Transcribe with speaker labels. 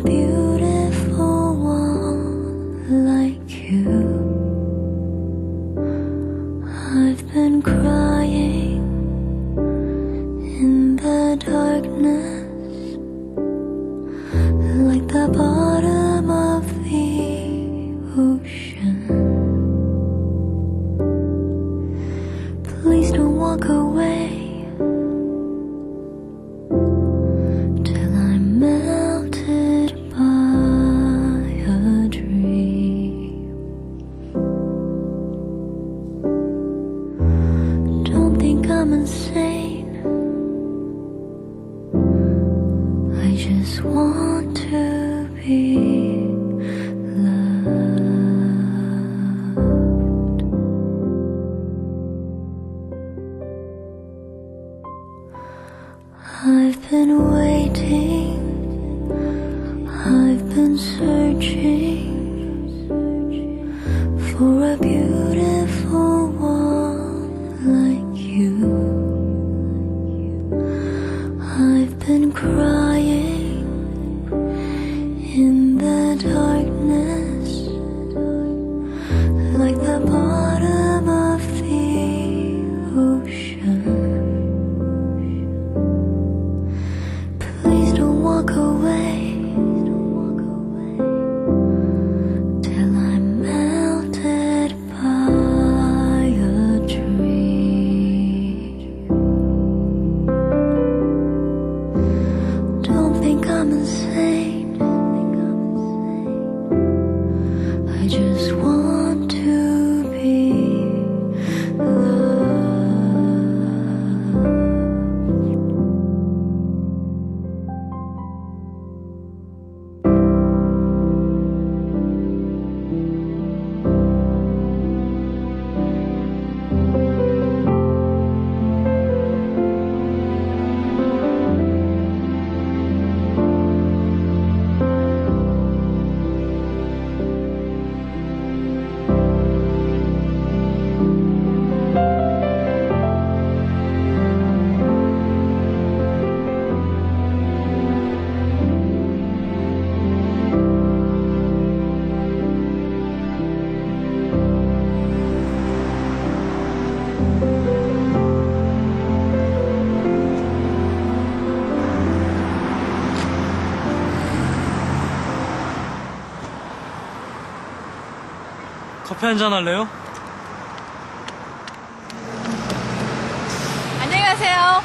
Speaker 1: a beautiful one like you. I've been crying in the darkness, like the bottom of the ocean. Please don't walk away. I'm insane. I just want to be loved. I've been waiting, I've been searching for a beautiful in
Speaker 2: 커피 한 잔 할래요? 안녕히 가세요.